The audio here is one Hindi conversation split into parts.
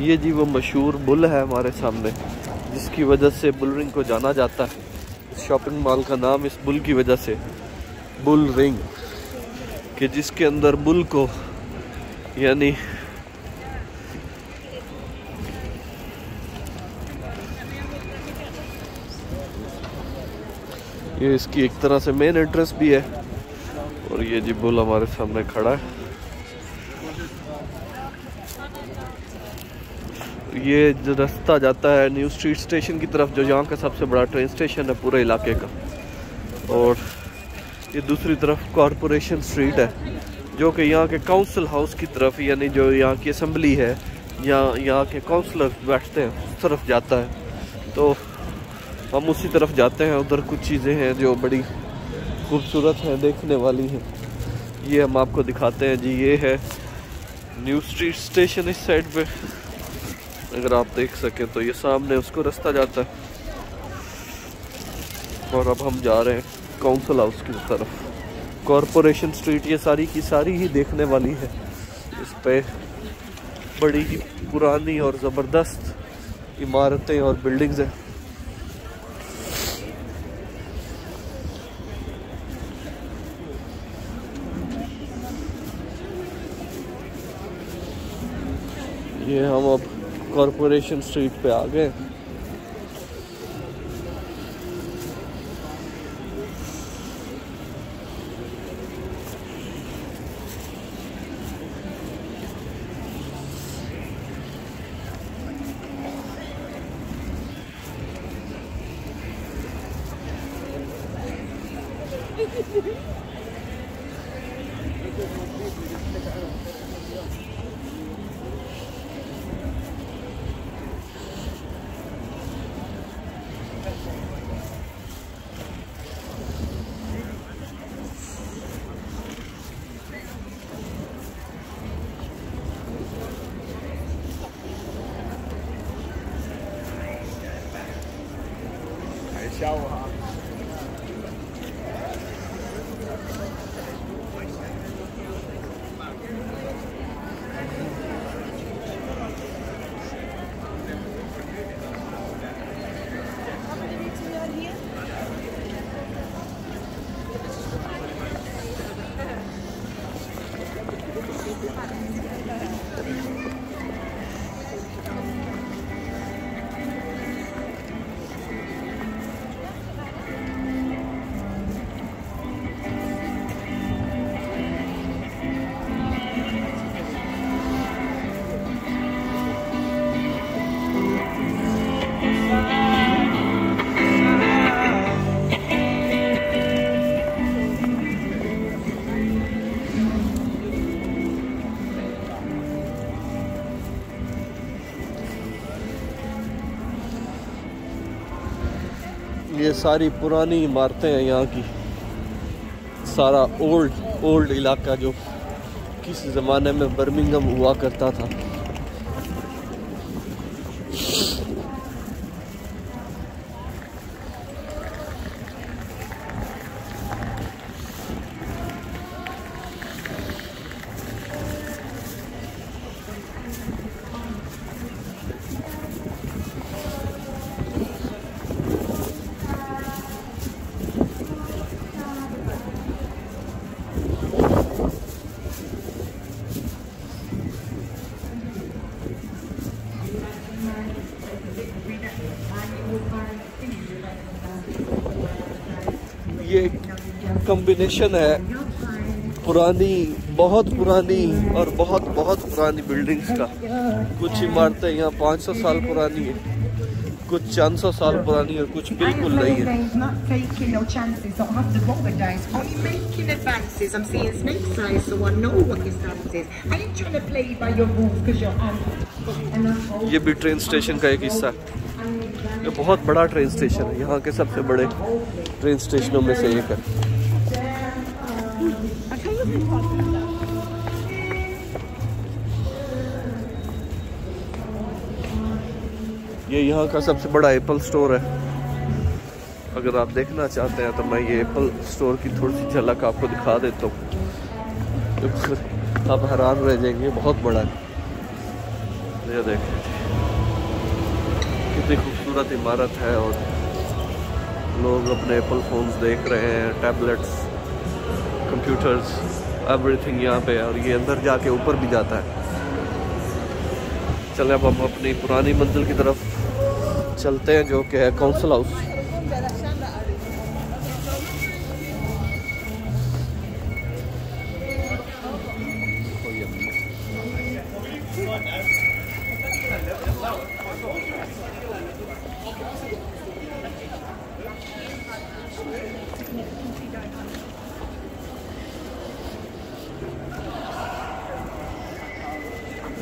ये जी वो मशहूर बुल है हमारे सामने, जिसकी वजह से बुल रिंग को जाना जाता है। इस शॉपिंग मॉल का नाम इस बुल की वजह से, बुल रिंग, कि जिसके अंदर बुल को, यानी ये इसकी एक तरह से मेन एंट्रेंस भी है। और ये जी बुल हमारे सामने खड़ा है। ये जो रास्ता जाता है न्यू स्ट्रीट स्टेशन की तरफ़, जो यहाँ का सबसे बड़ा ट्रेन स्टेशन है पूरे इलाके का। और ये दूसरी तरफ़ कॉरपोरेशन स्ट्रीट है, जो कि यहाँ के काउंसिल हाउस की तरफ़, यानी जो यहाँ की असम्बली है, या यहाँ के काउंसलर बैठते हैं, उस तरफ़ जाता है। तो हम उसी तरफ़ जाते हैं, उधर कुछ चीज़ें हैं जो बड़ी खूबसूरत हैं, देखने वाली हैं। ये हम आपको दिखाते हैं जी, ये है न्यू स्ट्रीट स्टेशन इस साइड पे। अगर आप देख सकें तो ये सामने उसको रास्ता जाता है। और अब हम जा रहे हैं काउंसिल हाउस की तरफ़। कॉरपोरेशन स्ट्रीट ये सारी की सारी ही देखने वाली है। इस पे बड़ी ही पुरानी और ज़बरदस्त इमारतें और बिल्डिंग्स हैं। ये हम अब कॉरपोरेशन स्ट्रीट पे आ गए। सारी पुरानी इमारतें हैं यहाँ की। सारा ओल्ड ओल्ड इलाका जो किस ज़माने में बर्मिंगम हुआ करता था। ये कम्बिनेशन है पुरानी बहुत पुरानी और बहुत बहुत पुरानी बिल्डिंग्स का। कुछ इमारतें यहाँ 500 साल पुरानी है कुछ चार सौ साल पुरानी और कुछ बिल्कुल नहीं है। ये भी ट्रेन स्टेशन का एक हिस्सा है। ये बहुत बड़ा ट्रेन स्टेशन है। यहाँ के सबसे बड़े ट्रेन स्टेशनों में से एक है। ये यहाँ का सबसे बड़ा एप्पल स्टोर है। अगर आप देखना चाहते हैं तो मैं ये एप्पल स्टोर की थोड़ी सी झलक आपको दिखा देता हूँ। आप हैरान रह जाएँगे बहुत बड़ा है। ये देखें। खूबसूरत इमारत है और लोग अपने एप्पल फ़ोन्स देख रहे हैं टैबलेट्स कंप्यूटर्स एवरीथिंग यहाँ पे और ये अंदर जाके ऊपर भी जाता है। चले अब हम अपनी पुरानी मंजिल की तरफ़ चलते हैं जो कि है काउंसिल हाउस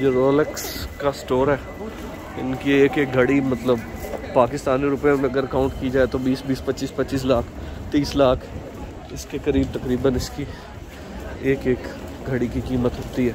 ये रोलेक्स का स्टोर है। इनकी एक एक घड़ी मतलब पाकिस्तानी रुपए में अगर काउंट की जाए तो 20 20 25 25 लाख 30 लाख, इसके करीब तकरीबन इसकी एक एक घड़ी की कीमत होती है।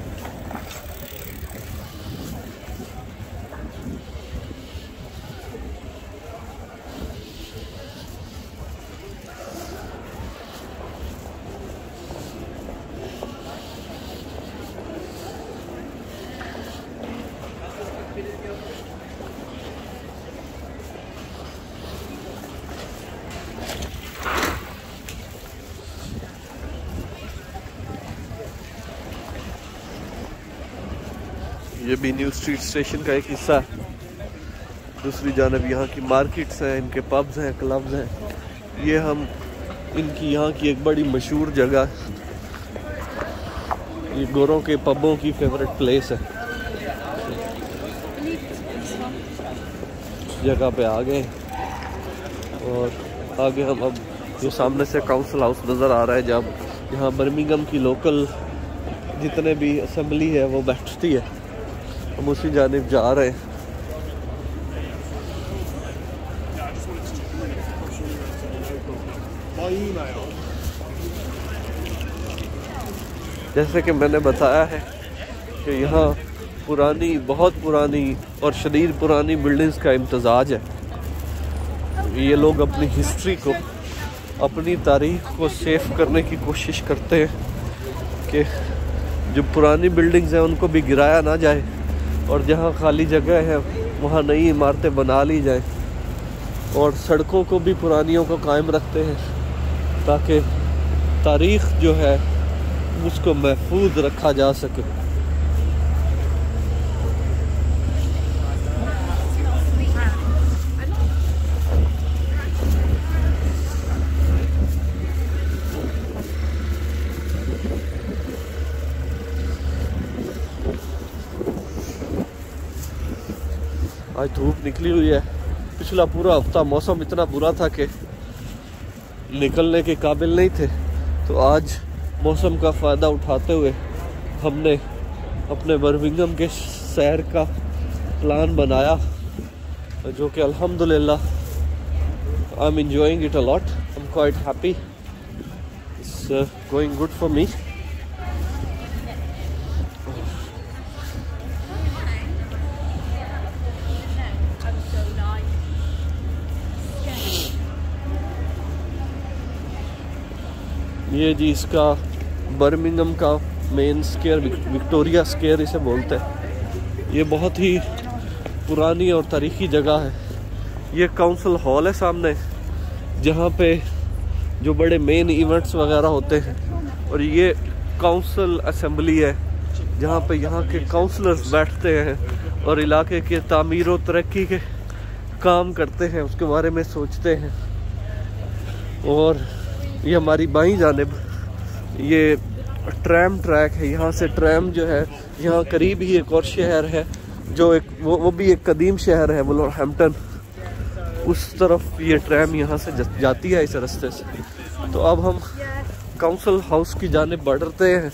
ये भी न्यू स्ट्रीट स्टेशन का एक हिस्सा है। दूसरी जानब यहाँ की मार्केट्स हैं, इनके पब्स हैं क्लब्स हैं। ये हम, इनकी यहाँ की एक बड़ी मशहूर जगह ये गोरों के पबों की फेवरेट प्लेस है। जगह पे आ गए। और आगे हम अब जो सामने से काउंसिल हाउस नज़र आ रहा है, जब यहाँ बर्मिंगम की लोकल जितने भी असम्बली है, वो बैठती है। हम उसी जानब जा रहे हैं। जैसे कि मैंने बताया है कि यहाँ पुरानी, बहुत पुरानी और शदीद पुरानी बिल्डिंग्स का इम्तजाज है। ये लोग अपनी हिस्ट्री को, अपनी तारीख को सेव करने की कोशिश करते हैं कि जो पुरानी बिल्डिंग्स हैं उनको भी गिराया ना जाए। और जहाँ खाली जगह है, वहाँ नई इमारतें बना ली जाएँ और सड़कों को भी पुरानियों को कायम रखते हैं ताकि तारीख जो है, उसको महफूज रखा जा सके। आज धूप निकली हुई है। पिछला पूरा हफ़्ता मौसम इतना बुरा था कि निकलने के काबिल नहीं थे। तो आज मौसम का फ़ायदा उठाते हुए हमने अपने बर्मिंगम के सैर का प्लान बनाया जो कि अल्हम्दुलिल्लाह I am enjoying it a lot lot. I'm quite happy. It's uh, going good for ये जी इसका बर्मिंगम का मेन स्केयर विक्टोरिया स्केयर इसे बोलते हैं। ये बहुत ही पुरानी और तारीखी जगह है। ये काउंसिल हॉल है सामने, जहाँ पे जो बड़े मेन इवेंट्स वगैरह होते हैं। और ये काउंसिल असम्बली है, जहाँ पे यहाँ के काउंसलर्स बैठते हैं और इलाके के तमीर, तरक्की के काम करते हैं, उसके बारे में सोचते हैं। और ये हमारी बाई जानब, ये ट्रैम ट्रैक है, यहाँ से ट्रैम जो है, यहाँ करीब ही एक और शहर है, जो एक, वो वो भी एक कदीम शहर है वुलहैम्पटन उस तरफ़ ये ट्रैम यहाँ से जाती है इस रास्ते से। तो अब हम काउंसिल हाउस की जानब बढ़ते हैं।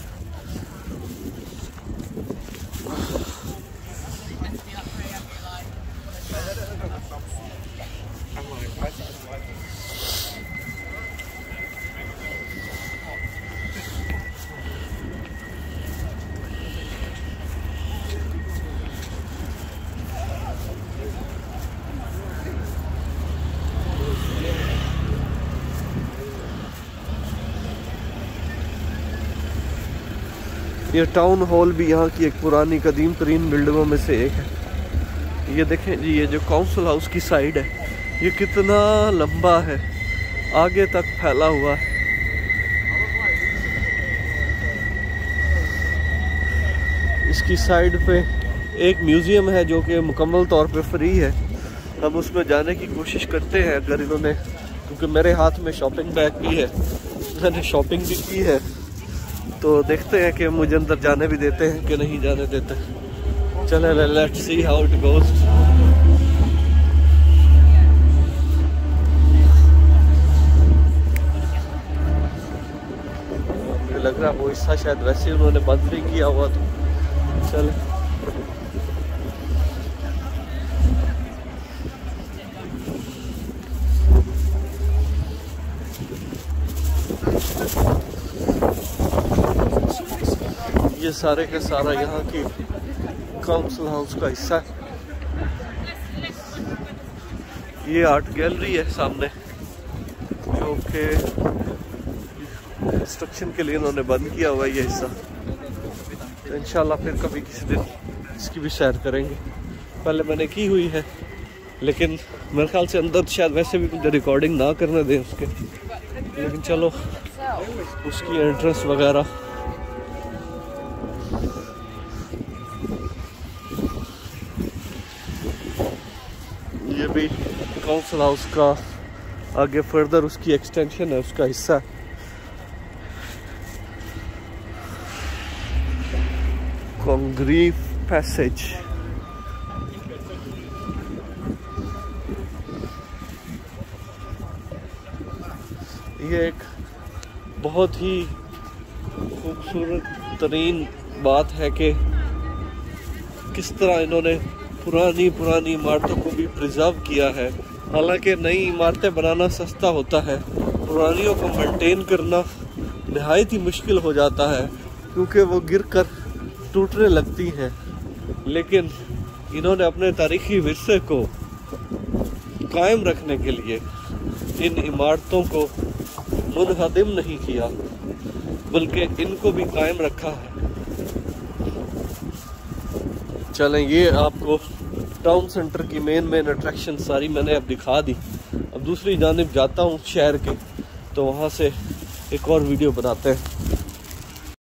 ये टाउन हॉल भी यहाँ की एक पुरानी कदीम तरीन बिल्डिंगों में से एक है। ये देखें जी, ये जो काउंसिल हाउस की साइड है, ये कितना लंबा है, आगे तक फैला हुआ है। इसकी साइड पे एक म्यूज़ियम है जो कि मुकम्मल तौर पे फ्री है। हम उसमें जाने की कोशिश करते हैं अगर इन्होंने, क्योंकि मेरे हाथ में शॉपिंग बैग भी है, मैंने शॉपिंग भी की है। तो देखते हैं कि मुझे अंदर जाने भी देते हैं कि नहीं जाने देते चले let's see how it goes लग रहा वो हिस्सा शायद वैसे उन्होंने बंद नहीं किया हुआ तो चले। सारे के सारा यहाँ की काउंसिल हाउस का हिस्सा है। ये आर्ट गैलरी है सामने, जो कि कंस्ट्रक्शन के लिए इन्होंने बंद किया हुआ है ये हिस्सा। तो इंशाल्लाह फिर कभी किसी दिन इसकी भी सैर करेंगे। पहले मैंने की हुई है, लेकिन मेरे ख्याल से अंदर शायद वैसे भी मुझे रिकॉर्डिंग ना करने दें उसके। लेकिन चलो, उसकी एंट्रेंस वगैरह ये भी काउंसिल हाउस का आगे फर्दर उसकी एक्सटेंशन है, उसका हिस्सा Congreve Passage. ये एक बहुत ही खूबसूरत तरीन बात है कि किस तरह इन्होंने पुरानी पुरानी इमारतों को भी प्रिजर्व किया है। हालाँकि नई इमारतें बनाना सस्ता होता है। पुरानियों को मेंटेन करना नहायत ही मुश्किल हो जाता है, क्योंकि वो गिर कर टूटने लगती हैं। लेकिन इन्होंने अपने तारीखी विरसे को कायम रखने के लिए इन इमारतों को मुनहदम नहीं किया, बल्कि इनको भी कायम रखा है। चलें, ये आपको टाउन सेंटर की मेन मेन अट्रैक्शन सारी मैंने अब दिखा दी। अब दूसरी जानब जाता हूँ शहर के तो वहाँ से एक और वीडियो बनाते हैं।